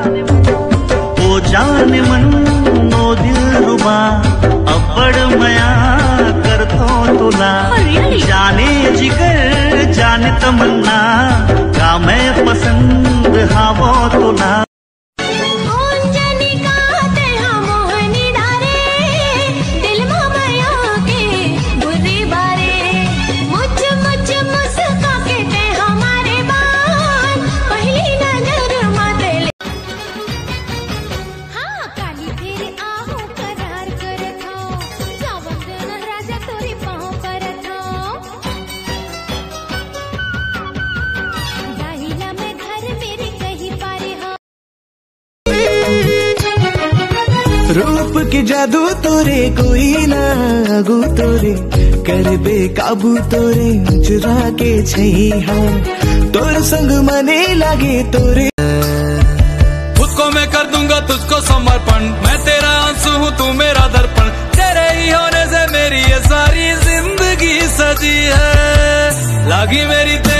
ओ जान मन नो दिल रुबा अब्बड़ मया कर तो तुला। जाने जिगर जाने तमन्ना का मैं पसंद हावो तुला। रूप के जादू तोरे कोई ना आगू तोरे। कर बे काबू तोरे चुरा के छैहा तोर संग मने लागे तोरे। उसको मैं कर दूँगा तुझको समर्पण। मैं तेरा आँसू हूँ तू मेरा दर्पण। तेरे ही होने से मेरी ये सारी ज़िंदगी सजी है। लगी मेरी तेरे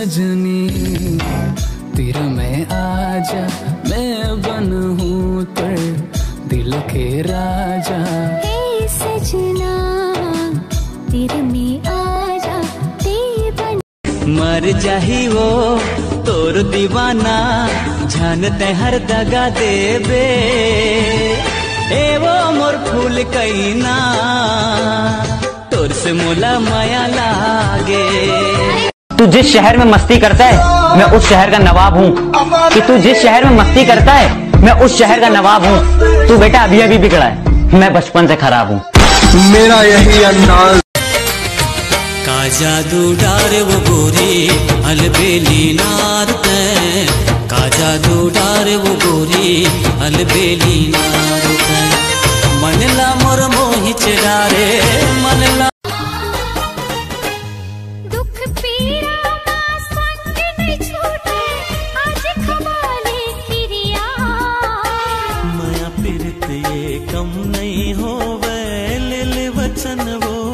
सजनी तेरा मैं आजा मैं बन हूँ तर दिल के राजा। हे सजना तीर में आजा ते बन। मर जाही वो तोर दीवाना जानते हर दगा देबे ए वो मोर फूल कैना तोर से मोला माया लागे। तू जिस शहर में मस्ती करता है मैं उस शहर का नवाब हूँ। कि तू जिस शहर में मस्ती करता है मैं उस शहर का नवाब हूँ। तू बेटा अभी अभी बिगड़ा है मैं बचपन से खराब हूँ। मेरा यही अंदाज। का जादू डारे वो गोरी अलबेली नार का जादू डारे वो गोरी अलबेली नार ವಚನವೋ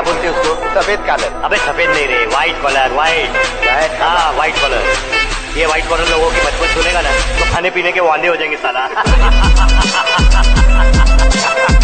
क्या बोलते हैं उसको? सफ़ेद कलर। अबे सफ़ेद नहीं रे व्हाइट कलर व्हाइट हाँ व्हाइट कलर ये व्हाइट कलर लोगों की बचपन सुनेगा ना तो खाने पीने के वाले हो जाएँगे साला।